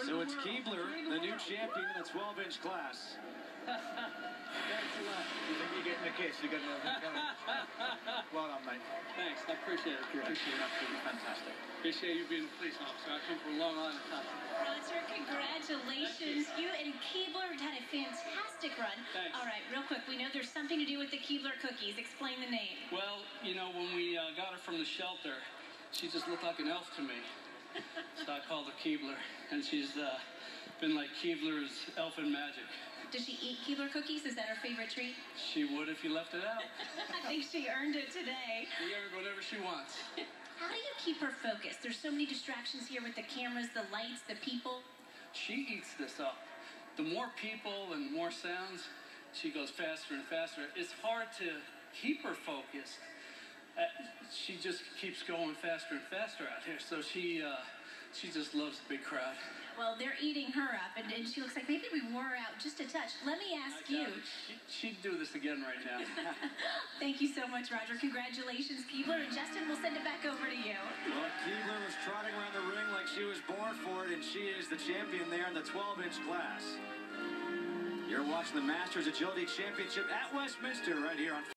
So it's Keebler, the new champion in the 12-inch class. Thanks a lot. You think you're getting a kiss? You got another coming. well done, mate. Thanks, I appreciate it. You're Appreciate it. absolutely fantastic. Appreciate you being a police officer. I've come from a long line of cops. Roger, congratulations. You and Keebler had a fantastic run. Thanks. All right, real quick, we know there's something to do with the Keebler cookies. Explain the name. Well, you know, when we uh, got her from the shelter, she just looked like an elf to me. so I called her Keebler, and she's uh, been like Keebler's elfin magic. Does she eat Keebler cookies? Is that her favorite treat? She would if you left it out. I think she earned it today. She her whatever she wants. How do you keep her focused? There's so many distractions here with the cameras, the lights, the people. She eats this up. The more people and more sounds, she goes faster and faster. It's hard to keep her focused. She just keeps going faster and faster out here. So she, uh, she just loves the big crowd. Well, they're eating her up, and, and she looks like maybe we wore her out just a touch. Let me ask you. She, she'd do this again right now. Thank you so much, Roger. Congratulations, Keebler. And Justin, we'll send it back over to you. Well, Keebler was trotting around the ring like she was born for it, and she is the champion there in the 12-inch class. You're watching the Masters Agility Championship at Westminster right here on